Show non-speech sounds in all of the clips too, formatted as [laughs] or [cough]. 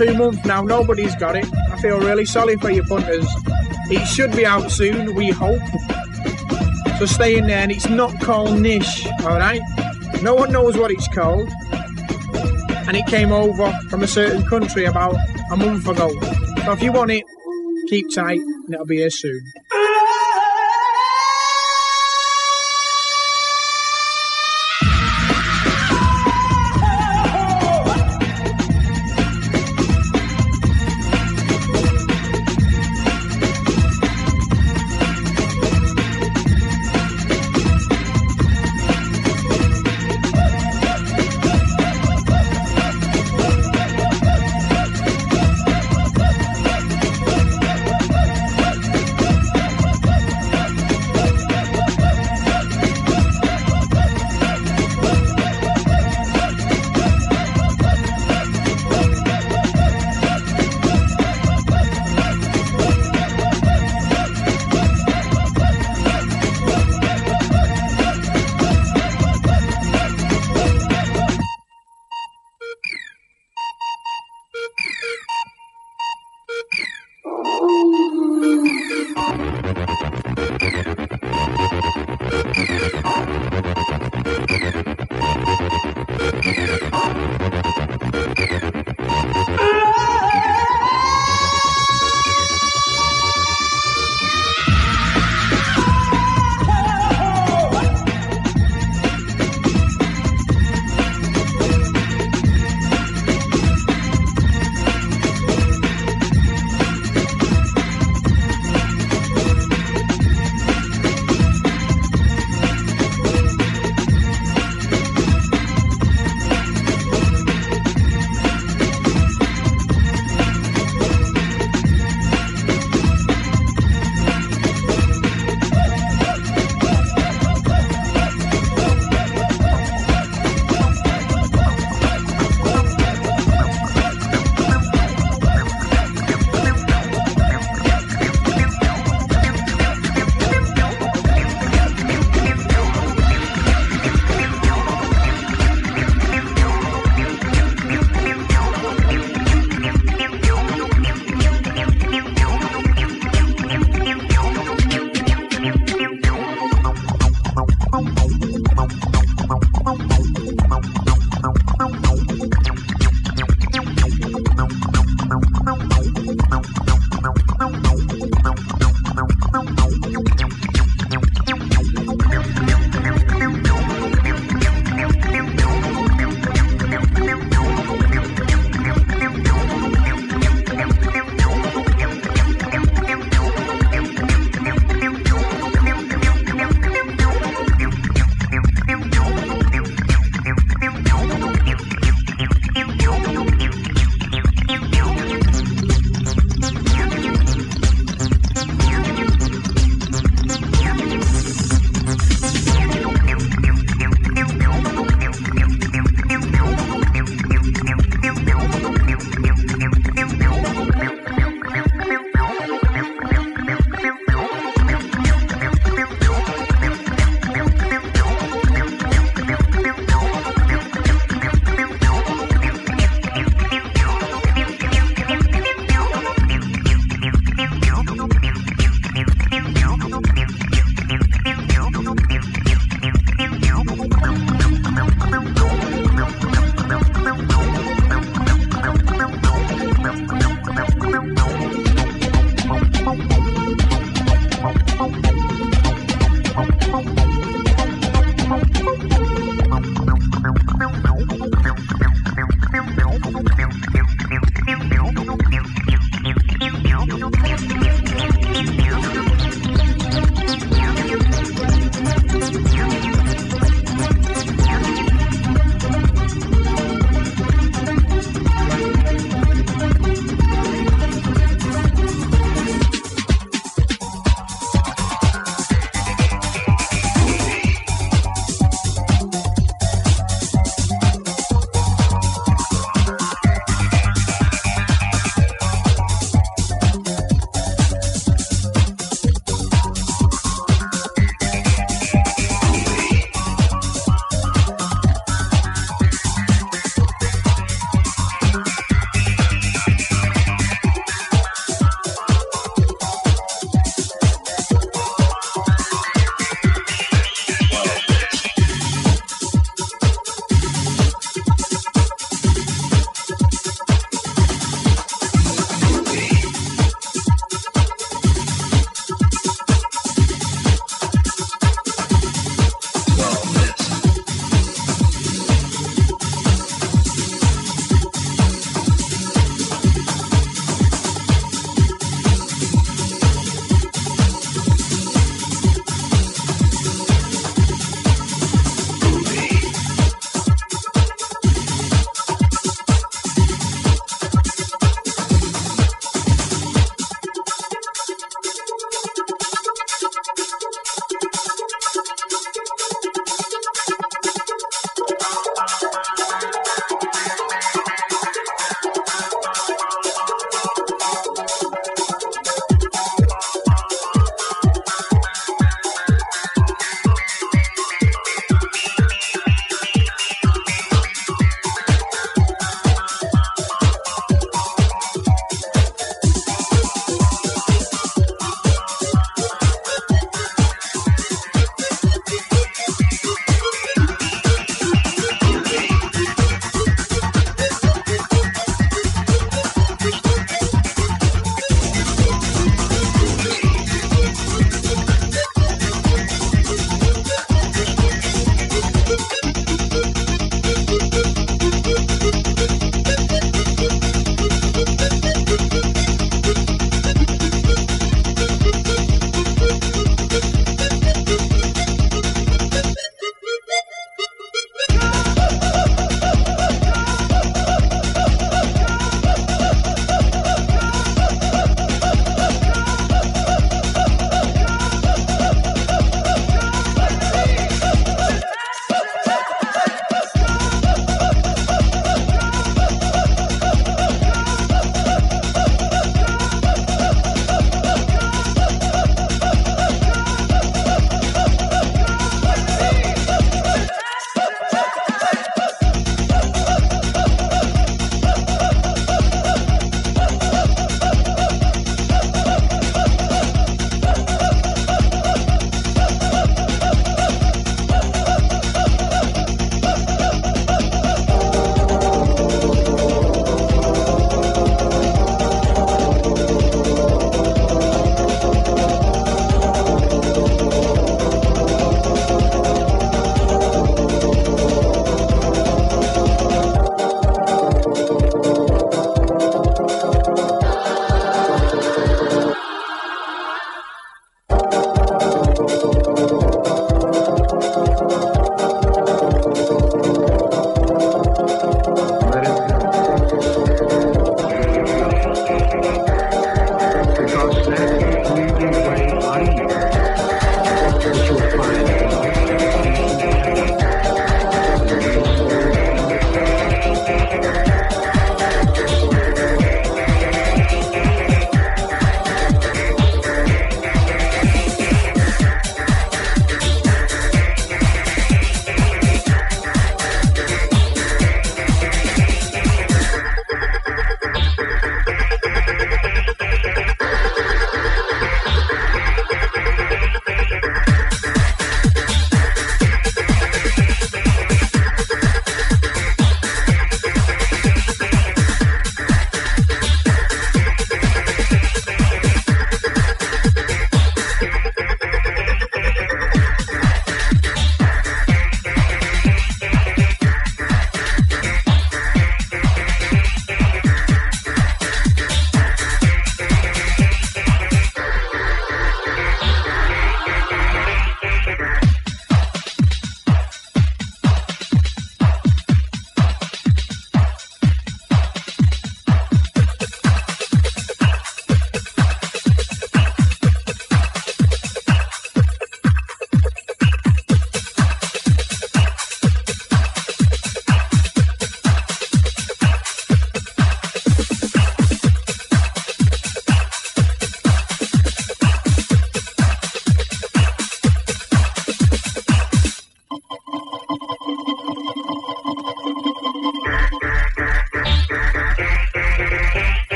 two months now. Nobody's got it. I feel really sorry for you punters. It should be out soon, we hope. So stay in there, and it's not called Nish, alright? No one knows what it's called. And it came over from a certain country about a month ago. So if you want it, keep tight, and it'll be here soon.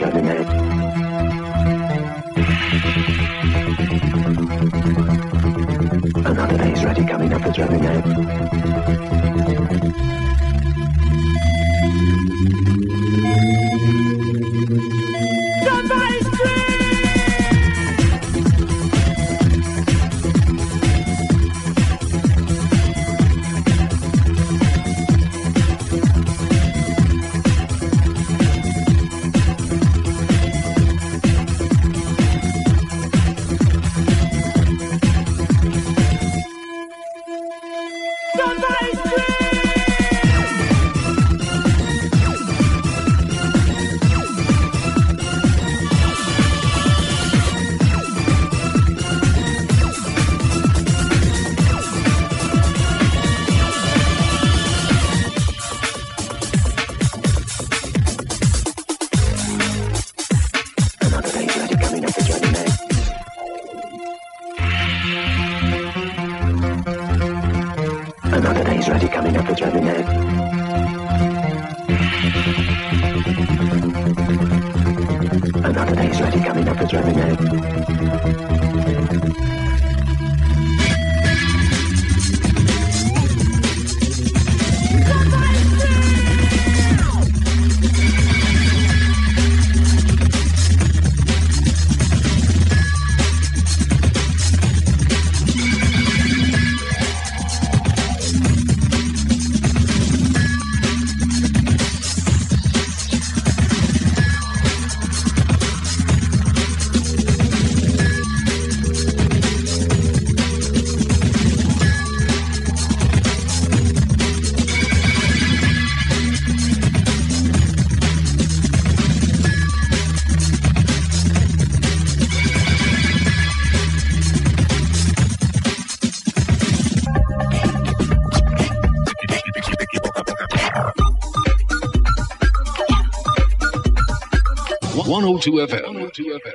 Ready coming 102 FM. 102 FM.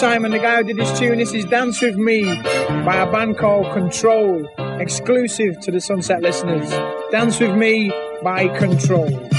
Simon, the guy who did this tune. This is Dance With Me by a band called Control, exclusive to the Sunset listeners. Dance With Me by Control.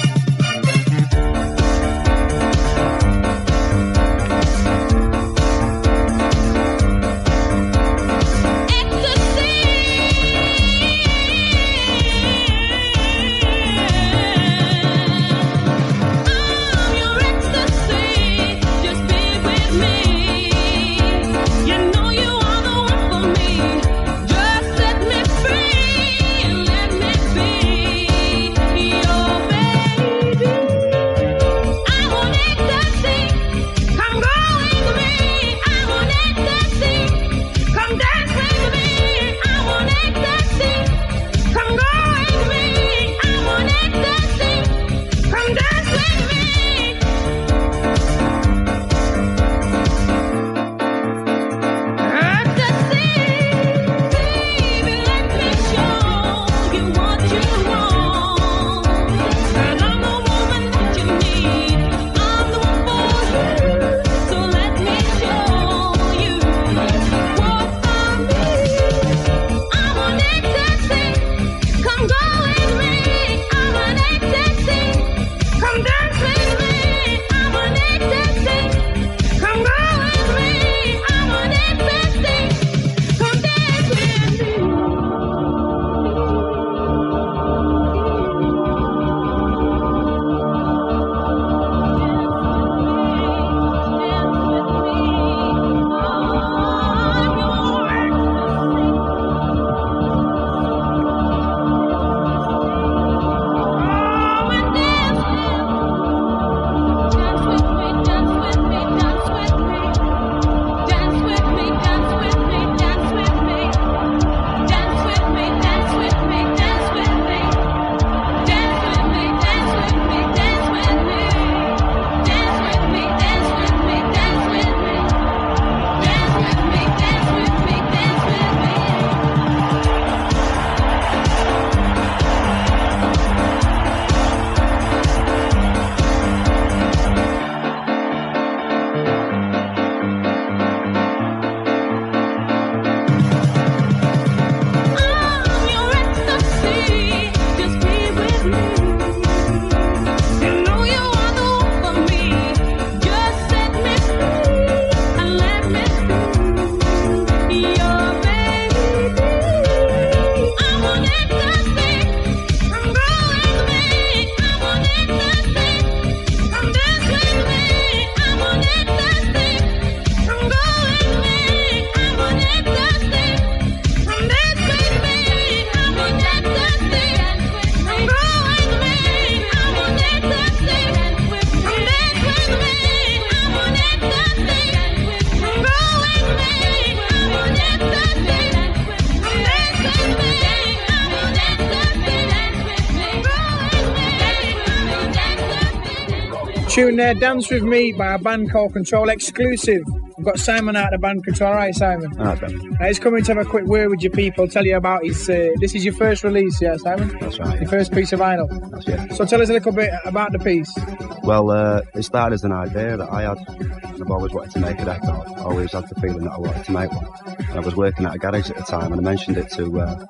Tune there, Dance With Me by a band called Control Exclusive. We've got Simon out of the band Control. All right, Simon. Ah, okay. Uh, he's coming to have a quick word with your people, tell you about his. Uh, this is your first release, yeah, Simon? That's right. Your first piece of vinyl. That's it. So tell us a little bit about the piece. Well, uh, it started as an idea that I had. And I've always wanted to make a record. I always had the feeling that I wanted to make one. And I was working at a garage at the time, and I mentioned it to uh,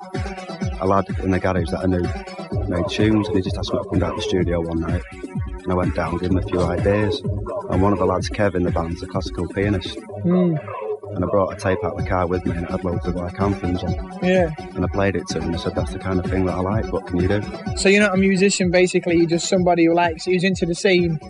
a lad in the garage that I knew made tunes, and he just asked me to come down to the studio one night. And I went down, gave him a few ideas. And one of the lads, Kev, in the band's a classical pianist. Hmm. And I brought a tape out of the car with me, and it had loads of like anthems on. Yeah. And I played it to him, and he said, "That's the kind of thing that I like. What can you do?" So you're not a musician, basically. You're just somebody who likes, who's into the scene,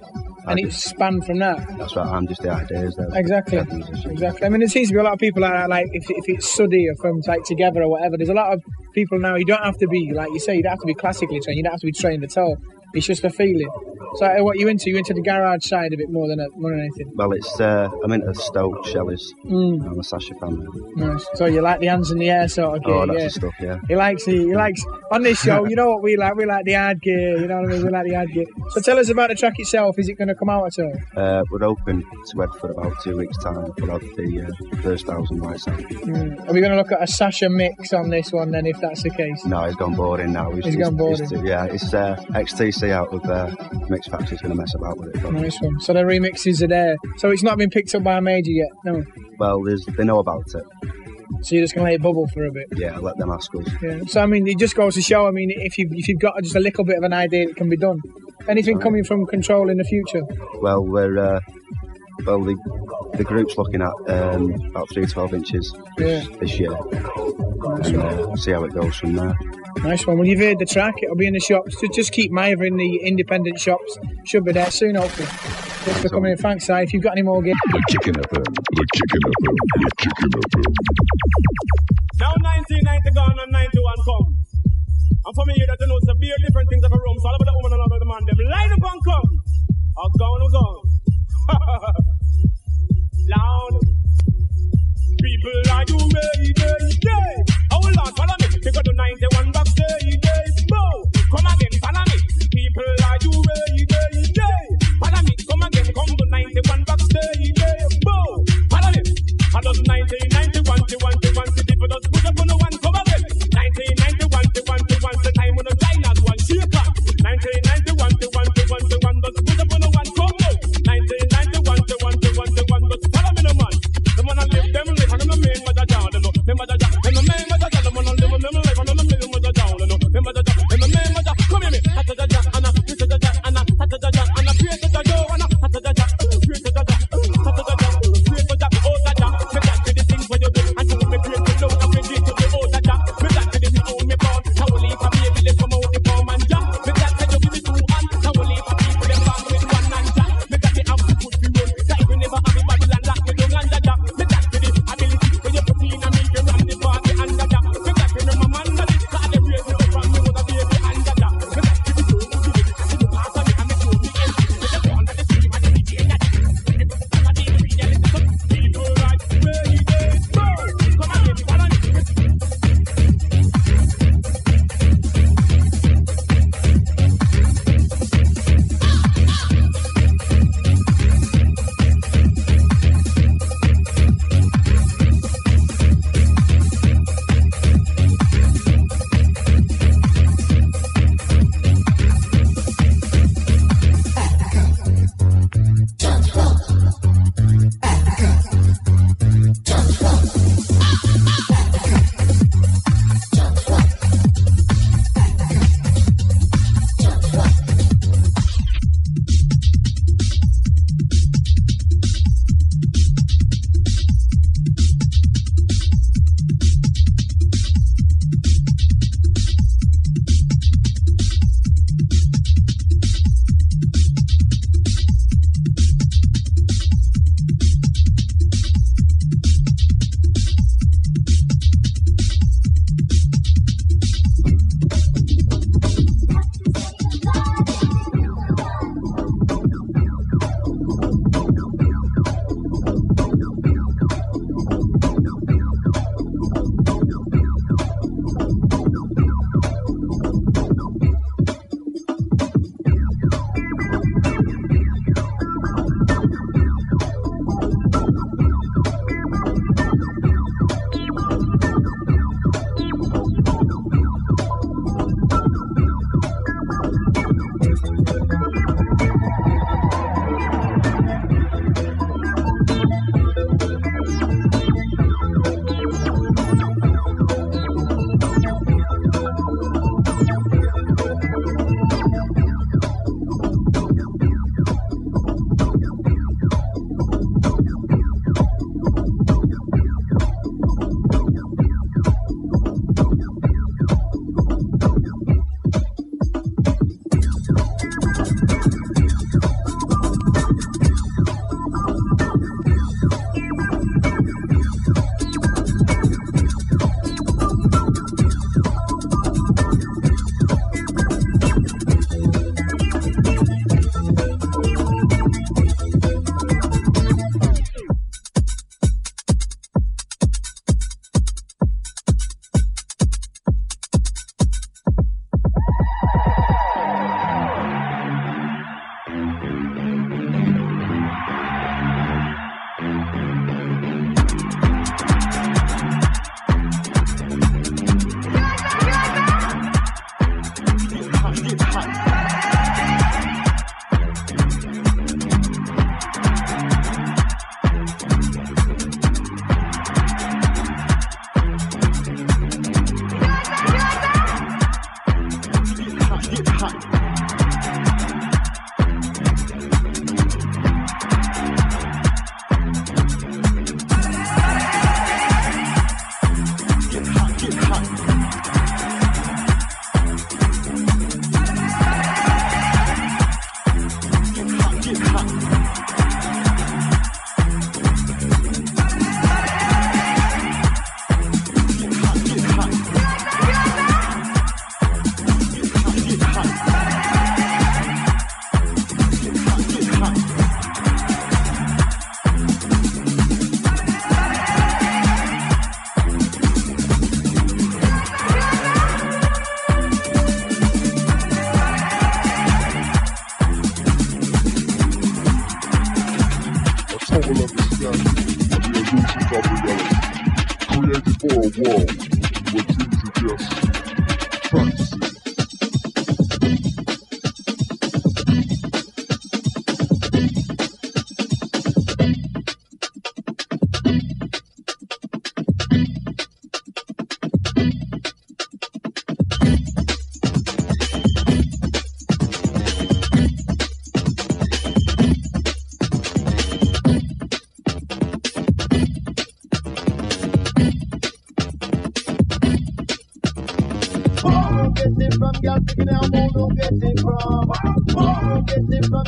I and it's spanned from that. That's right. I'm just the ideas there. Exactly. Yeah, the musician. Exactly. I mean, there seems to be a lot of people like that. Like, if, if it's Suddi or from like Together or whatever, there's a lot of people now. You don't have to be like you say. You don't have to be classically trained. You don't have to be trained at all. It's just a feeling. So, uh, what you into? You into the garage side a bit more than a, more than anything. Well, it's uh, I'm into Stoke, Shelley's. Mm. I'm a Sasha fan. Nice. So you like the hands in the air sort of gear, Oh, that's yeah. the stuff, yeah. He likes the, he likes on this show. You know what we like? We like the hard gear. You know what I mean? We like the hard gear. So tell us about the track itself. Is it going to come out at all? Uh, we're open to Ed for about two weeks' time. We'll the uh, first thousand lights. Mm. Are we going to look at a Sasha mix on this one then, if that's the case? No, he's gone boring now. He's, He's gone boring. too- yeah, it's uh, XTC see out of uh, Mix Factory's going to mess about with it. But, Nice one. So the remixes are there. So it's not been picked up by a major yet. No. well, there's, they know about it. So you're just gonna let it bubble for a bit. Yeah, let them ask us. Yeah. So I mean, it just goes to show. I mean, if you if you've got just a little bit of an idea, it can be done. Anything coming from Control in the future? Well, we're uh, well the, the group's looking at um, about three twelve inches this, Yeah. this year, and uh, see how it goes from there. Nice one. Well, you've heard the track. It'll be in the shops. Just, just keep Maya in the independent shops. Should be there soon, hopefully. Thanks for coming in. Thanks, Si. If you've got any more games, The Kickin' FM. The Kickin' FM. The Kickin' FM. Now 1990 gone and 91 come. And for me, you that you know, so be different things of a room. So all about the woman and all about the man, them line up and come. Or gone or gone. [laughs] Loud. People, are you ready? Yeah. Oh, Lord, follow me. We got the 91 backstage. Bow. Come again, follow me. People, are you ready? Yeah. Follow me. Come again, come to 91 backstage. Bow. Follow me. I love 1991, 21, 21,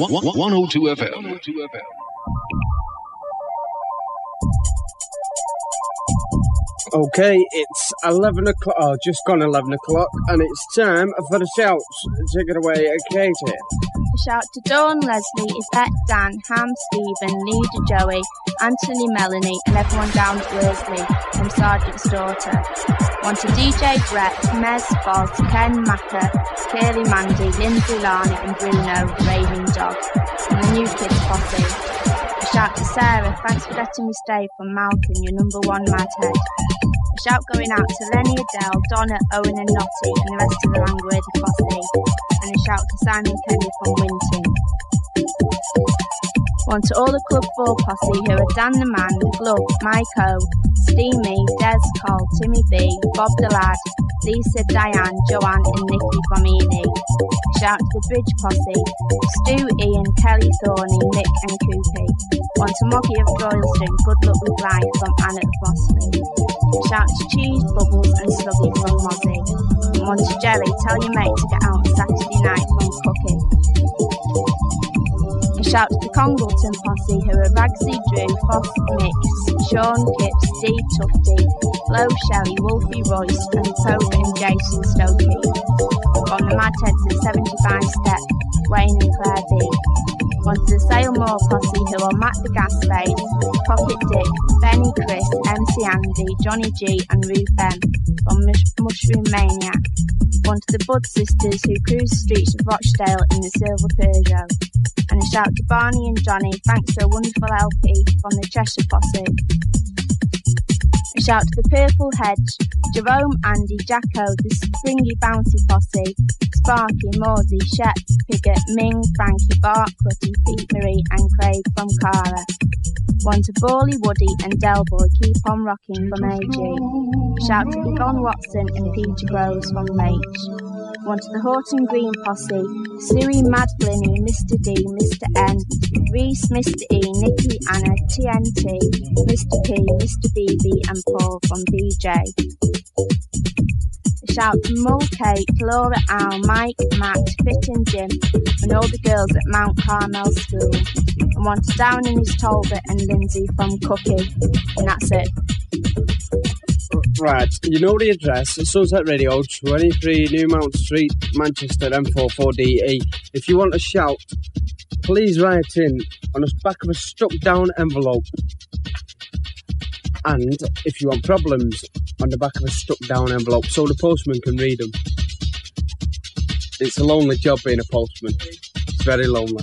102 FM. FM. Okay, it's 11 o'clock, oh, just gone 11 o'clock, and it's time for the shouts. Take it away, Katie. A shout to Dawn, Leslie, Yvette, Dan, Ham, Stephen, Leader, Joey, Anthony, Melanie, and everyone down at Worsley from Sergeant's daughter. Want to DJ Brett, Mez, Boz, Ken, Macca, Curly, Mandy, Lindsay, Lani, and Bruno, raving dog, and the new kids posse. A shout to Sarah, thanks for letting me stay from Malcolm, your number one madhead. A shout going out to Lenny, Adele, Donna, Owen, and Nottie, and the rest of the Langworthy posse. And a shout to Simon Kelly from Winton. One to all the Club 4 posse who are Dan the Man, Glove, Mike O, Steamy, Des Cole, Timmy B, Bob the Lad, Lisa, Diane, Joanne, and Nikki from. A shout to the Bridge posse, Stu, Ian, Kelly, Thorny, Nick, and Coopy. One to Moggy of Royalston, Good Luck with Life from Anna of Shout to Cheese, Bubbles, and Sluggy from Mozzie. And Jerry, tell your mate to get out Saturday night from Cookie. A shout to Congleton posse who are Ragsy, Drew, Foss, Mix, Sean, Kips, Dee, Tufty, Flo, Shelley, Wolfie, Royce, and Toby and Jason Stokey. On the Madheads at 75 Step, Wayne and Claire B. To the Sale Moor posse who are Matt the Gas Pocket Dick, Benny Chris, MC Andy, Johnny G, and Ruth M. from Mush- Mushroom Maniac. One to the Bud sisters who cruise the streets of Rochdale in the Silver Peugeot. And a shout to Barney and Johnny, thanks to a wonderful LP from the Cheshire Posse. Shout to the Purple Hedge, Jerome, Andy, Jacko, the Springy Bouncy Posse, Sparky, Morsey, Shep, Piggott, Ming, Frankie, Bart, Clutty, Pete Marie, and Craig from Cara. One to Bawley, Woody, and Delboy, keep on rocking from AG. Shout to Yvonne Watson and Peter Groves from H. One to the Horton Green Posse, Suey, Mad Blinny, Mr. D, Mr. N, Reese, Mr. E, Nikki, Anna, TNT, Mr. P, Mr. BB, and Paul from BJ. Shout to Mull Laura Al, Mike, Matt, Fit and Jim, and all the girls at Mount Carmel School. And one to Down in his Talbot and Lindsay from Cookie. And that's it. Right, you know the address, Sunset Radio, 23 Newmount Street, Manchester, M44DE. If you want to shout, please write in on the back of a stuck down envelope. And if you want problems, on the back of a stuck down envelope so the postman can read them. It's a lonely job being a postman. It's very lonely.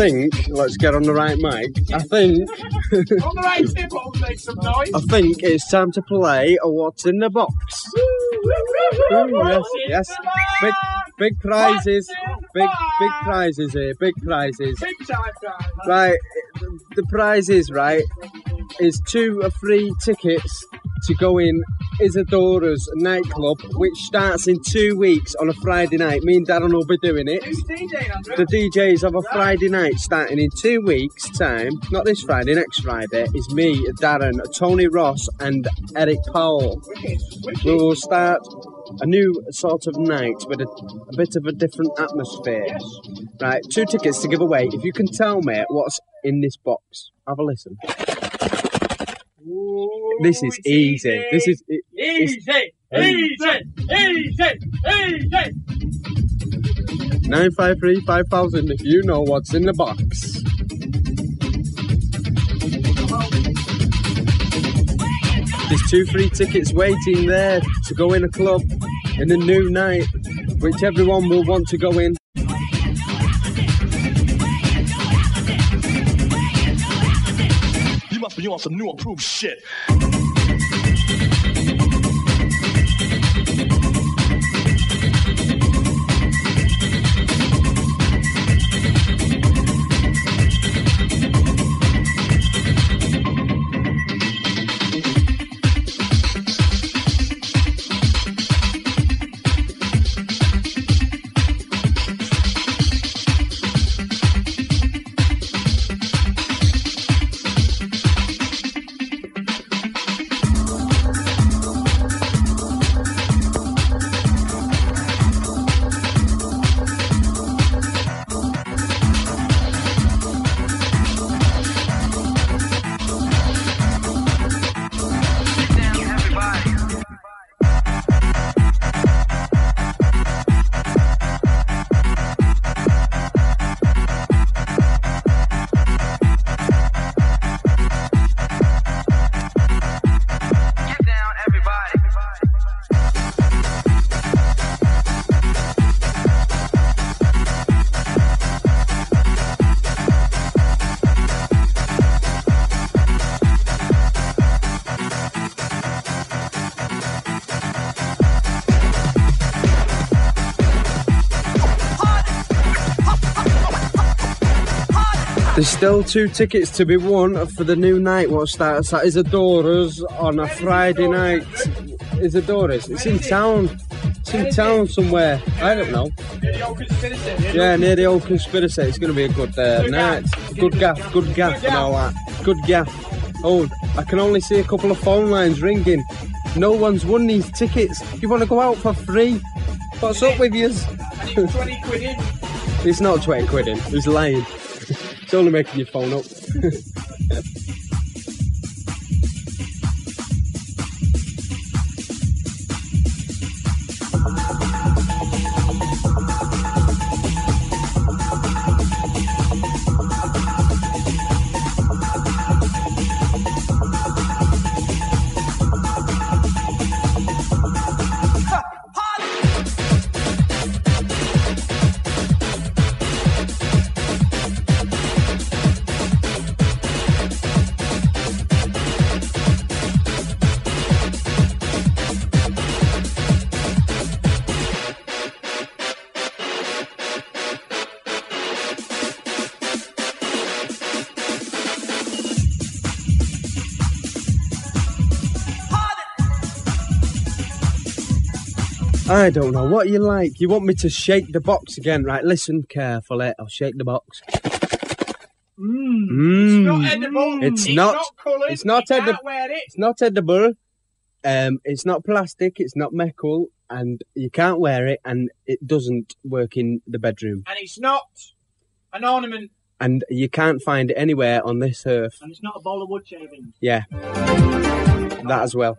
Think, let's get on the right mic. I think, [laughs] On the right I'll make some noise. I think it's time to play a What's in the Box. Ooh, yes, yes. Big, big prizes. Big, big prizes here. Big prizes. Big time. Right, the prizes, right, is two or three tickets to go in Isadora's nightclub, which starts in two weeks on a Friday night. Me and Darren will be doing it. Who's DJ, Andrew? The DJs of a Friday night starting in two weeks' time, not this Friday, next Friday, is me, Darren, Tony Ross, and Eric Powell. Wicked, wicked. We will start a new sort of night with a, a bit of a different atmosphere. Right, two tickets to give away. If you can tell me what's in this box, have a listen. This is it's easy. This is it, Easy, easy, easy, easy. nine five three five thousand. If you know what's in the box. There's two free tickets waiting there to go in a club in a new night, which everyone will want to go in. You on some new approved shit. There's still two tickets to be won for the new night what starts at Isadora's on a Friday night. Isadora's? It's in town. It's in town somewhere. I don't know. The old conspiracy. Yeah, near the old conspiracy. It's going to be a good uh, night. Good gaff, good gaff and all that. Good gaff. Oh, I can only see a couple of phone lines ringing. No one's won these tickets. You want to go out for free? What's up with yous? 20 quid in. It's not 20 quid in. It's lying. It's only making your phone up. [laughs] I don't know what you like. You want me to shake the box again, right? Listen carefully. I'll shake the box. It's not Mm. edible. It's It's not- not coloured. it's not edible. it. It's not edible. Um, it's not plastic. It's not metal, and you can't wear it, and it doesn't work in the bedroom, And it's not an ornament. and you can't find it anywhere on this earth. And it's not a bowl of wood shavings. Yeah, that as well.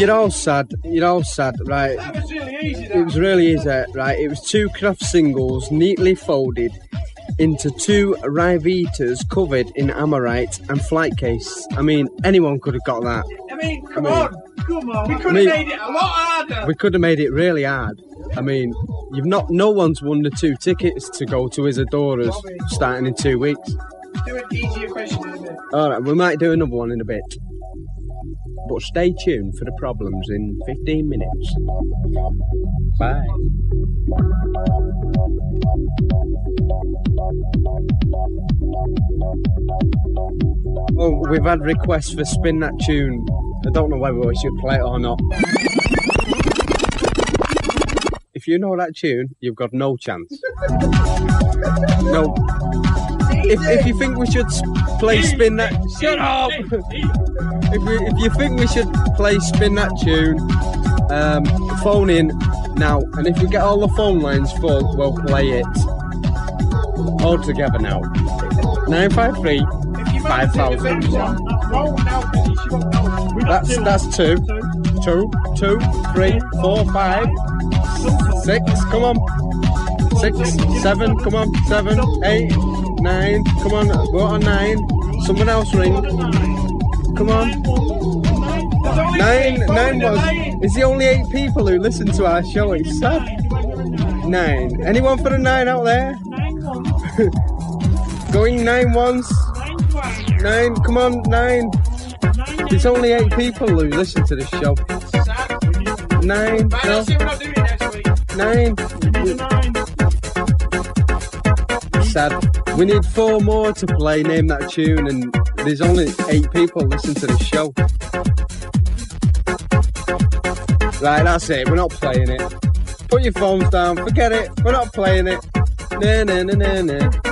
you're all sad. You're all sad, right? It was really easy, right? It was two Kraft singles neatly folded into two Ryvitas covered in Amorite and flight case. I mean, anyone could have got that. I mean, come I mean- on, come on. We could I mean- have made it a lot harder. We could have made it really hard. I mean, you've not. No one's won the two tickets to go to Isadora's starting in two weeks. Do an easier question in a bit. All right, we might do another one in a bit. But stay tuned for the problems in 15 minutes. Bye. Oh, we've had requests for Spin That Tune. I don't know whether we should play it or not. If you know that tune, you've got no chance. [laughs] No. If, if you think we should play Spin That... Shut up! if, we, if you think we should play Spin That Tune, um, phone in now. And if we get all the phone lines full, we'll play it all together now. 953 5000. No, no, she won't know. We got That's that's two. Two, two, three, four, five, six. Come on. Six, seven. Come on. Seven, eight, nine. Come on. Go on nine. Someone else ring. Come on. Nine. Nine was. It's the only eight people who listen to our show. It's sad. Nine. Anyone for the nine out there? [laughs] Going nine once. Nine. Come on. Nine. It's only eight people who listen to this show. Nine. No. let's see what I'll do next week. Nine. Sad. We need four more to play Name That Tune, and there's only eight people listening to the show. Right, that's it. We're not playing it. Put your phones down. Forget it. We're not playing it. Nah, nah, nah, nah, nah.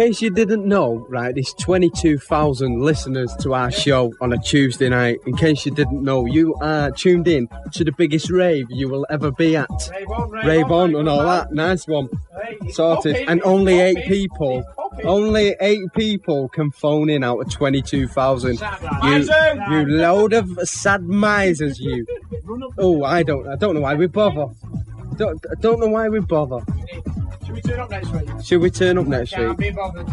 Case you didn't know, right, there's 22,000 listeners to our show on a Tuesday night. In case you didn't know, you are tuned in to the biggest rave you will ever be at. Rave on, rave Rave on, on and all that. Nice one. Hey, Sorted. And only eight people, only eight people can phone in out of 22,000. You, you load of sad misers, you. [laughs] Oh, I don't, I don't know why we bother. Don't, I don't know why we bother. Should we turn up next week? Should we turn up next Can't week? be bothered.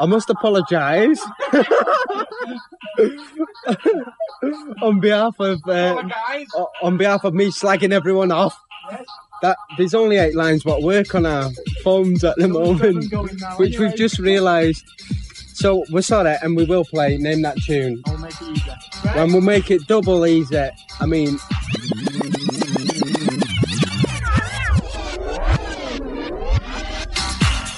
I must apologise [laughs] on behalf of uh, on behalf of me slagging everyone off. That there's only eight lines what work on our phones at the moment, which we've just realised. So we're sorry, and we will play name that tune, I'll make it easier. and we'll make it double easy. I mean.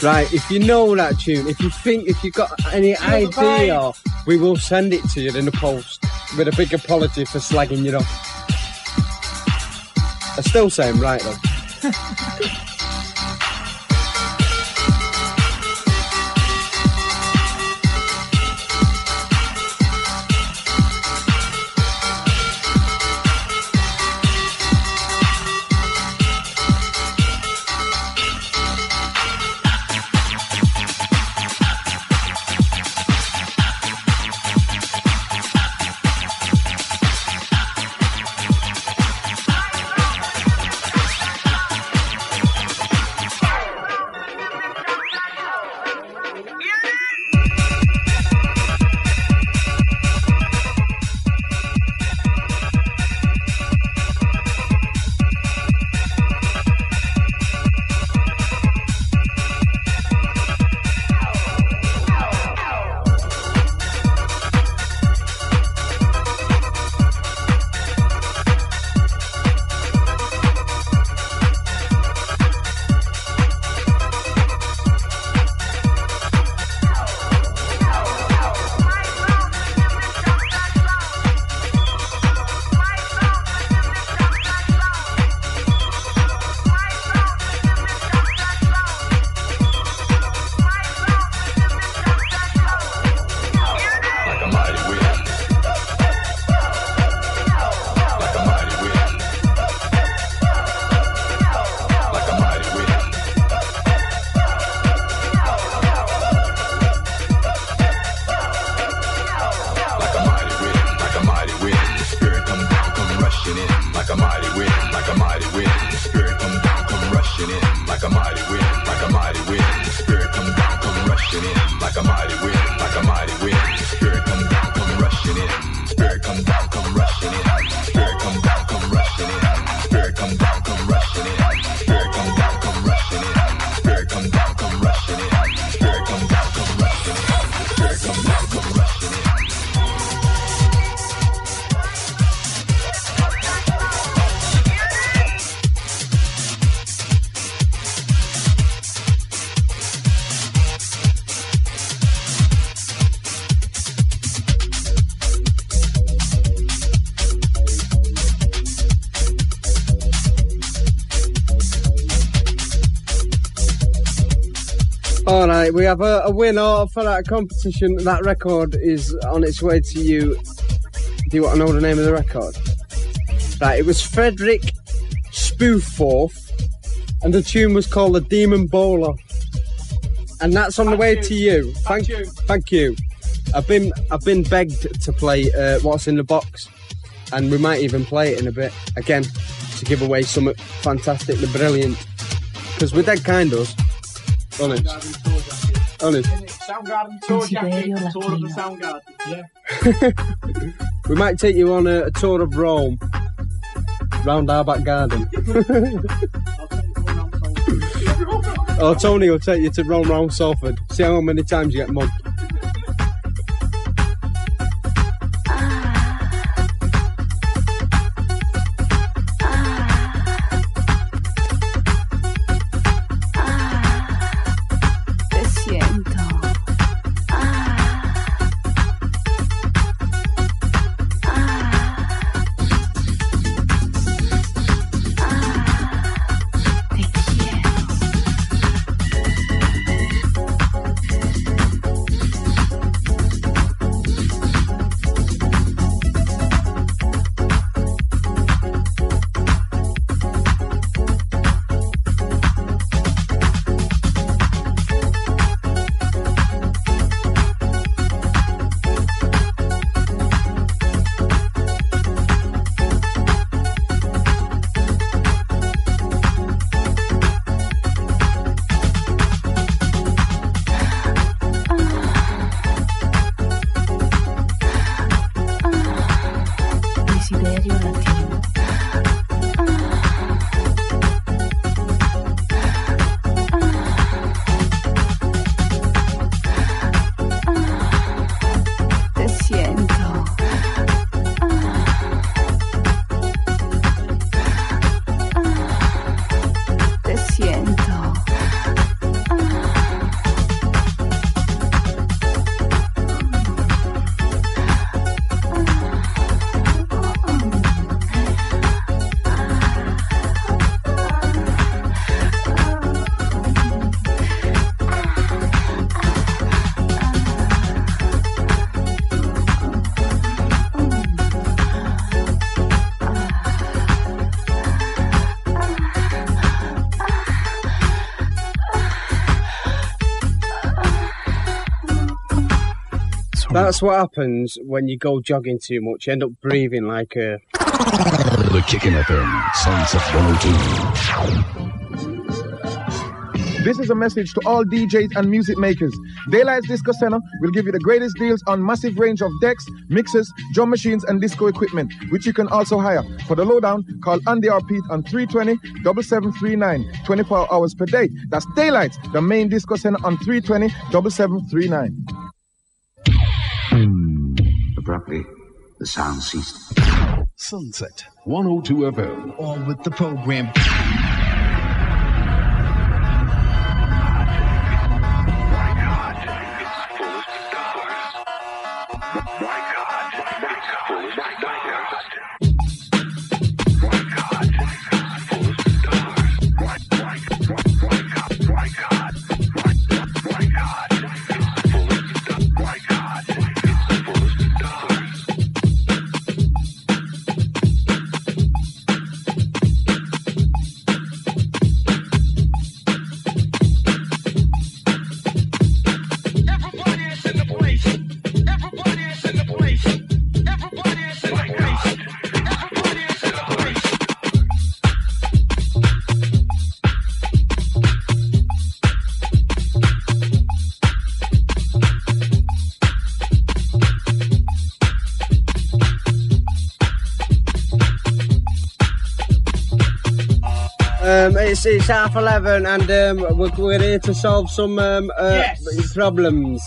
Right, if you know that tune, if you think, if you've got any idea we will send it to you in the post with a big apology for slagging you off. I still say I'm right though. [laughs] rushing in. Like a mighty wind, like a mighty wind. Spirit come down, come rushing in. Like a mighty wind, have a, a winner for that competition. That record is on its way to you. Do you want to know the name of the record? Right, it was Frederick Spofforth, and the tune was called The Demon Bowler. And that's on the way to you. Thank, you. Thank you. I've been I've been begged to play uh, what's in the box, and we might even play it in a bit again to give away something fantastically brilliant. Because we're dead kind of. Honest. Honest. Soundgarden tour jacket, tour of the Soundgarden. Yeah. [laughs] We might take you on a, a tour of Rome. Round our back garden. [laughs] oh, Tony will take you to Rome round Salford. See how many times you get mugged. That's what happens when you go jogging too much. You end up breathing like a. The Kickin' FM, Sunset 102. This is a message to all DJs and music makers. Daylight's Disco Center will give you the greatest deals on massive range of decks, mixers, drum machines, and disco equipment, which you can also hire. For the lowdown, call Andy or Pete on 320 7739, 24 hours per day. That's Daylight, the main disco center on 320 7739. Hmm. Abruptly, the sound ceased. Sunset 102 FM. All with the program. It's, it's half eleven, and um, we're, we're here to solve some um, uh, Yes. problems.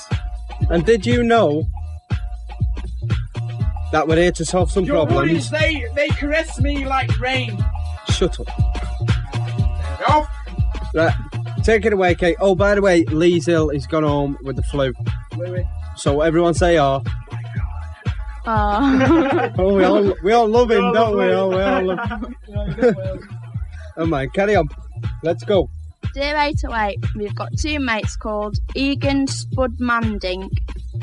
And did you know that we're here to solve some Your problems? worries, they, they caress me like rain. Shut up. No. Right, take it away, Kate. Oh, by the way, Lee's ill. He's gone home with the flu. So everyone say "ah." Oh. [laughs] Oh, we all we all love him, don't we? Oh, we all love. [laughs] oh my, carry on. Let's go. Dear 808, we've got two mates called Egan Spud Mandink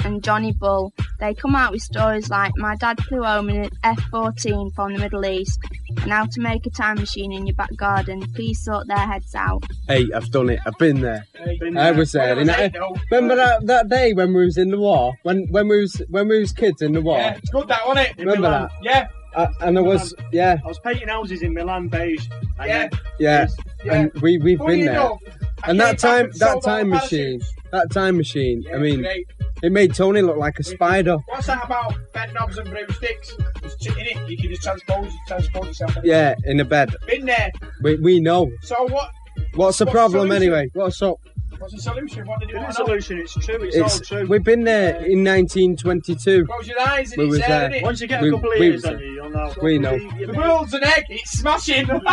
and Johnny Bull. They come out with stories like my dad flew home in an F-14 from the Middle East and how to make a time machine in your back garden. Please sort their heads out. Hey, I've done it. I've been there. been I there. was there. Where was I- I, remember that, that day when we was in the war? When when we was when we was kids in the war? Yeah, it's good that, wasn't it? Remember that? Yeah. Uh, and I was yeah I was painting houses in Milan beige. And Yeah. yeah, Yeah. and we we've Funny been there. enough, I And came that back time and that all time the machine, that time machine. I mean, great. it made Tony look like a spider. What's that about bed knobs and broomsticks? It's ch- in it, you can just transpose, transpose yourself. Yeah, in the bed. Been there. We we know. So what? What's the What's problem solution? anyway? What's up? What's the solution? What did you The want solution, it's true, it's, It's all true. we've been there in 1922. Close your eyes and We it's there, there. innit? Once you get We- a couple of we- years on you, you'll know. We know. The world's an egg, it's smashing! [laughs] Shut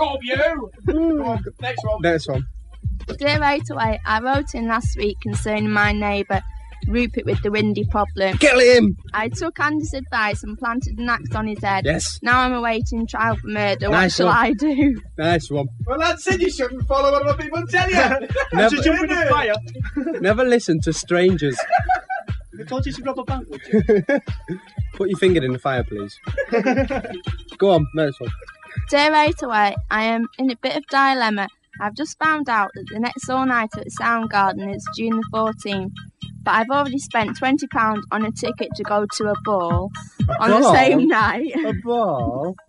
up, you! Go on, next one. Next one. Dear 808, I wrote in last week concerning my neighbour, Rupert with the windy problem. Kill him! I took Andy's advice and planted an axe on his head. Yes. Now I'm awaiting trial for murder. Nice what shall one. I do? Nice one. Well, that said you shouldn't follow what other people tell you. [laughs] Never- Should jump in the [laughs] fire. Never listen to strangers. I told you to rob a bank, would you? [laughs] Put your finger in the fire, please. Go on, next one. Dear 808, I am in a bit of dilemma. I've just found out that the next all nighter at Soundgarden is June the 14th, but I've already spent £20 on a ticket to go to a ball on the same night. A ball? [laughs]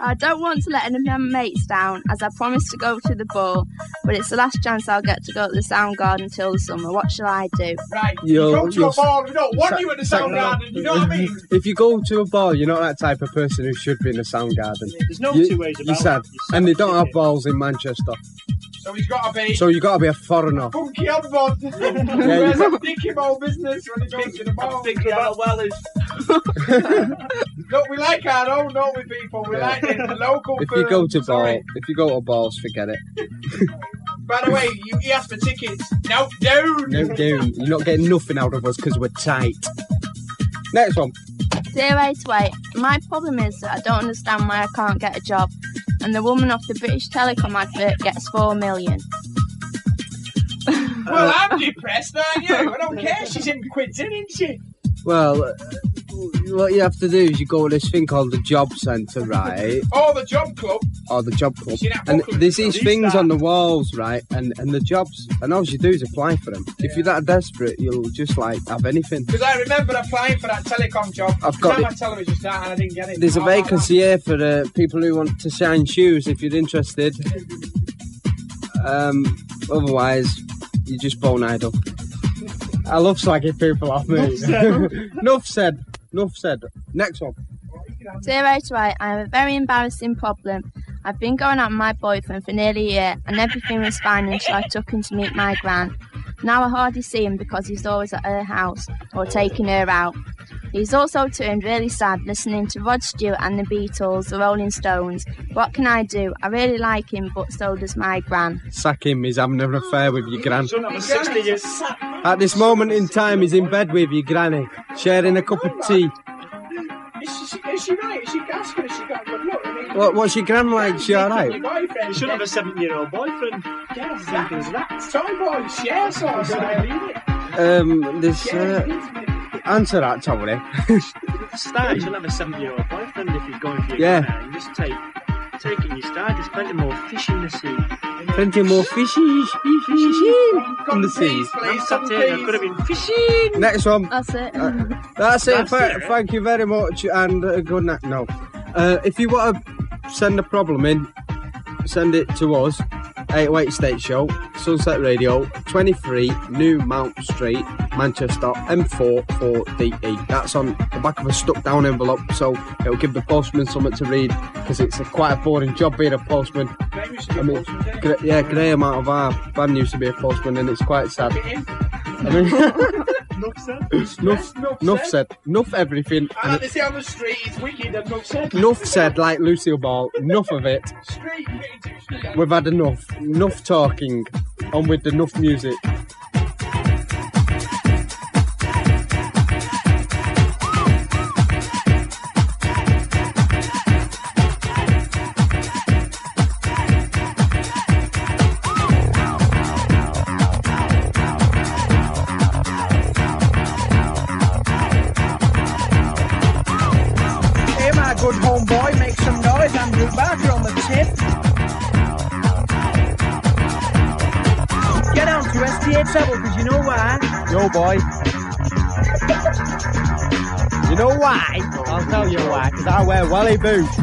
I don't want to let any of my mates down as I promised to go to the ball, but it's the last chance I'll get to go to the sound garden till the summer. What shall I do? Right, You're- you come to a ball, we don't want sa- you at the sa- sound garden, you know what I mean? If you go to a ball, you're not that type of person who should be in the sound garden. There's no you, two ways You're about sad. it. You And they don't have balls in Manchester. So he's got to be So you got to be a foreigner. funky on bod. [laughs] you Where's got- that dicky ball business when he goes to the ball? Think about Wellies. Look, we like our own, don't we, people? We like the, the local If you go firms, to ball, if you go to balls, forget it. [laughs] By the way, you, he asked for tickets. No, dude! No, dude, you're not getting nothing out of us because we're tight. Next one. Dear 808, my problem is that I don't understand why I can't get a job, and the woman off the British Telecom advert gets 4 million. [laughs] Well, I'm depressed, aren't you? I don't care. She's in quids, isn't she? Well, uh, what you have to do is you go to this thing called the job centre, right? Oh, the job club. Or the job club. And there's these These things that- on the walls, right? And and the jobs, and all you do is apply for them. If you're that desperate, you'll just like have anything. Because I remember applying for that telecom job. I've got Time it. my television star and I didn't get it. There's a Oh, no, no. vacancy here for uh, people who want to shine shoes. If you're interested. Um, otherwise, you just bone idle. I love slagging people off, mate. [laughs] Enough said. Enough said. Next one. Zero to eight, I have a very embarrassing problem. I've been going out with my boyfriend for nearly a year and everything was fine until I took him to meet my gran. Now I hardly see him because he's always at her house or taking her out. He's also turned really sad listening to Rod Stewart and the Beatles, the Rolling Stones. What can I do? I really like him, but so does my gran. Sack him. He's having an affair with your gran. Shouldn't have a 60 years. At this moment in time, he's in bed with your granny, sharing a cup of tea. Is she, is she right? Is she asking if she got good look? I mean, What, what's your gran like? She alright? your boyfriend. Shouldn't have a 70 year old boyfriend. Yeah, exactly. That's Toy boy, share sauce. I leave it. Um, this, uh, answer that, Tony. Start, you shouldn't have a 70 year old boyfriend if you're going for your Yeah. yeah. You just take, take you in your. There's plenty more fish in the sea. Plenty more fishies, fishies in the sea. I'm sat here, there could have been fishing. Next one. That's it. That's it. That's Fa- it. Thank you very much, and uh, good night. No, uh, if you want to send a problem in, send it to us. 808 State Show, Sunset Radio, 23 New Mount Street, Manchester, M4 4DE. That's on the back of a stuck down envelope, so it'll give the postman something to read because it's a quite a boring job being a postman. I mean, yeah, Graham out of our band used to be a postman, and it's quite sad. I mean, [laughs] Enough said. enough, enough said, enough everything, I and like to see on the street, it's wicked and not said. enough said like Lucille Ball. Enough of it. Street, you're getting too street. We've had enough. Enough talking. On with enough music. Because you know why? Yo, boy. You know why? I'll tell you why, because I wear welly boots.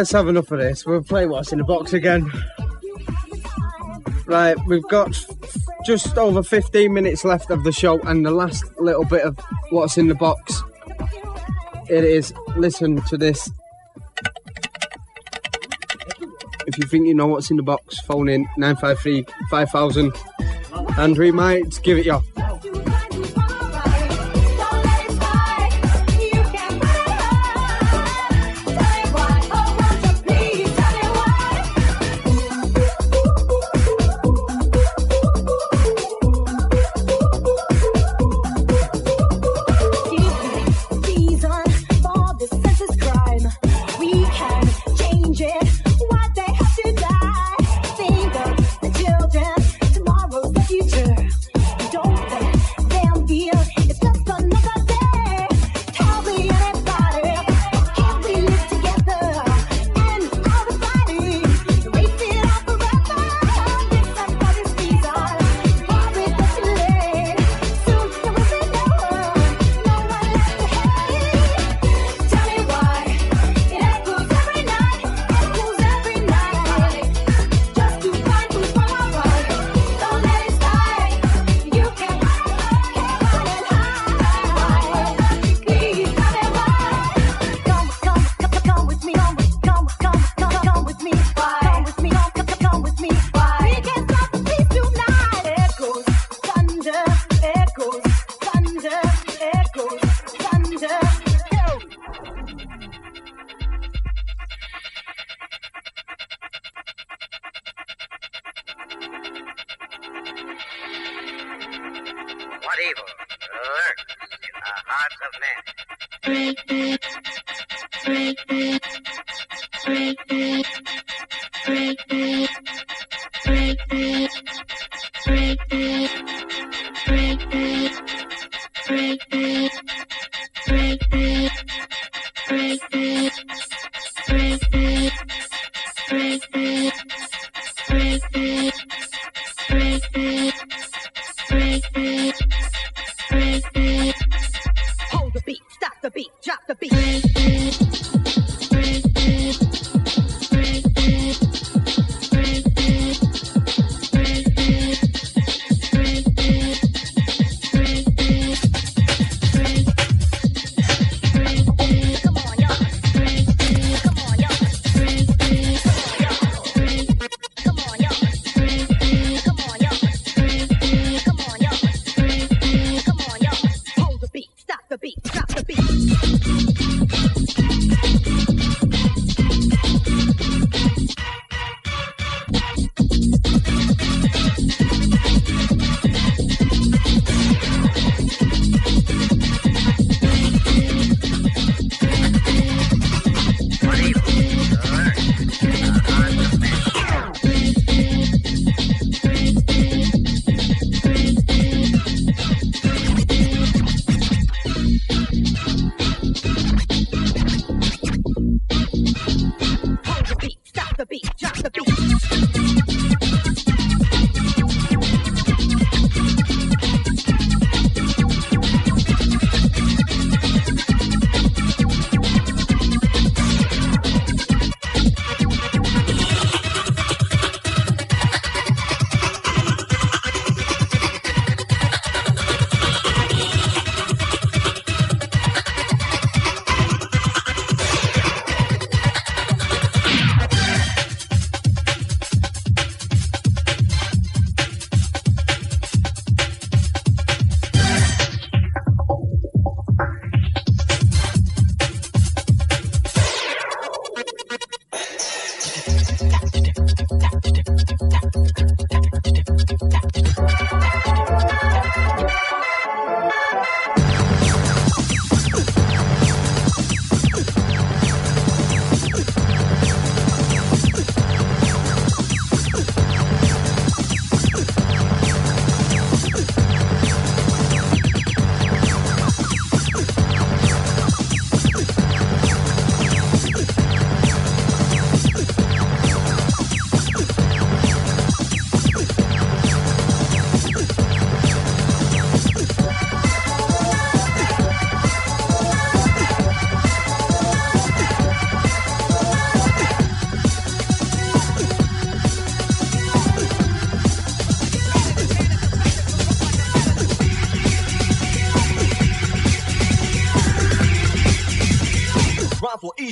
let's have enough of this. We'll play what's in the box again. Right, we've got just over 15 minutes left of the show and the last little bit of what's in the box. It is listen to this. If you think you know what's in the box, phone in 953 5000 and we might give it you.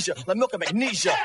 Amnesia, like milk and magnesia.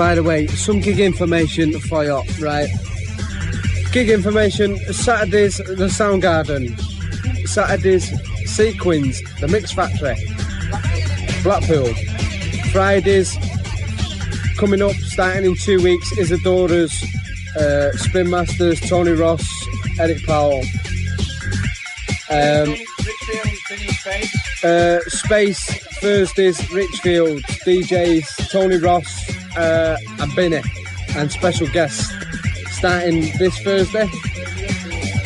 By the way, some gig information for you, right? Gig information, Saturdays, the Soundgarden. Saturdays, Sequins, the Mix Factory. Blackpool. Fridays, coming up, starting in two weeks, Isadora's, uh, Spinmasters, Tony Ross, Eric Powell. Um, uh, Space Thursdays, Richfield, DJs Tony Ross uh, and Binny, and special guests starting this Thursday.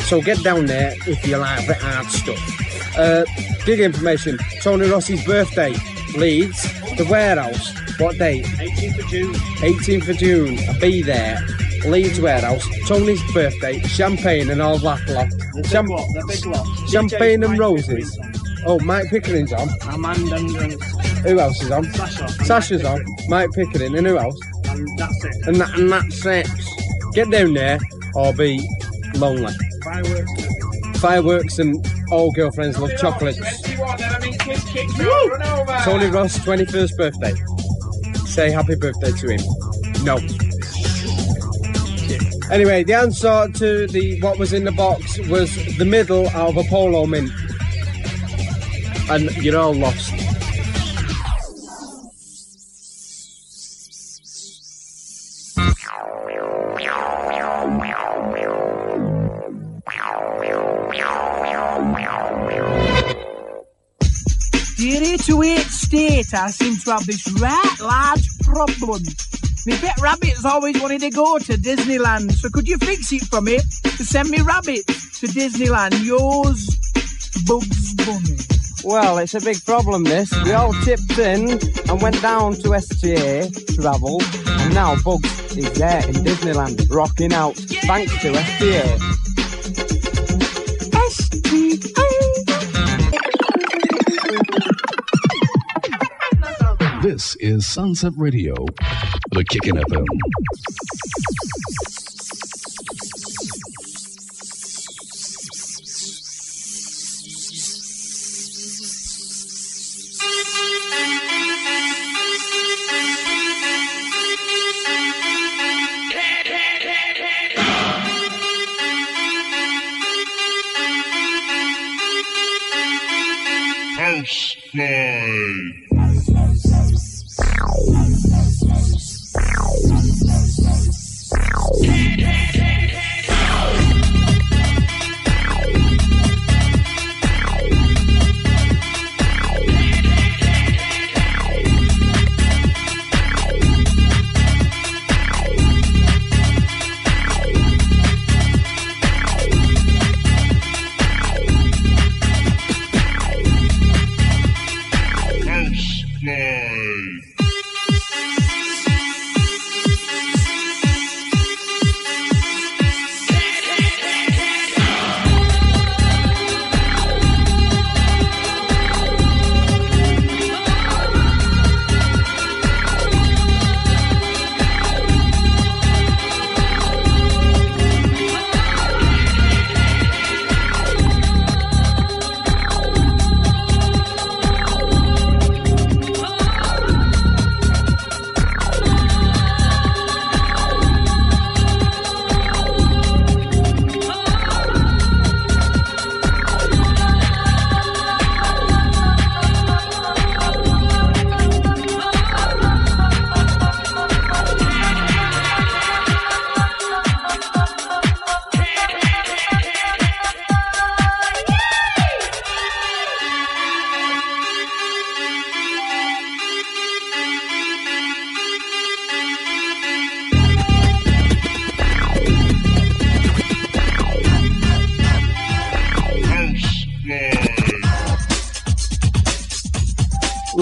So get down there if you like a bit hard stuff. Uh, gig information: Tony Ross's birthday, Leeds, the warehouse. What date? 18th of June. 18th of June. I'll be there. Leeds warehouse. Tony's birthday, champagne and all that lot. The Cham- lot, the big lot. champagne and roses. Oh, Mike Pickering's on. Amanda and, and, Who else is on? Sasha. Sasha's on. Mike Pickering and who else? and that's it. And, that, and that's it. Get down there or be lonely. Fireworks. Fireworks and all girlfriends love chocolates. Tony Ross' 21st birthday. Say happy birthday to him. No. Anyway, the answer to the what was in the box was the middle of a polo mint. And you're all lost. State, I seem to have this right large problem. My pet rabbit's always wanted to go to Disneyland, so could you fix it for me to send me rabbits to Disneyland? Yours, Bugs Bunny. Well, it's a big problem, this. We all chipped in and went down to STA Travel, and now Bugs is there in Disneyland, rocking out, thanks to STA. This is Sunset Radio, the Kickin' FM.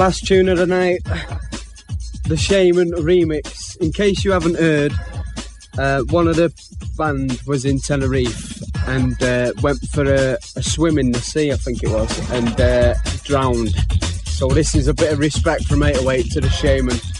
Last tune of the night, the Shamen remix. In case you haven't heard, uh, one of the band was in Tenerife and uh, went for a, a swim in the sea, I think it was, and uh, drowned. So this is a bit of respect from 808 to the Shamen.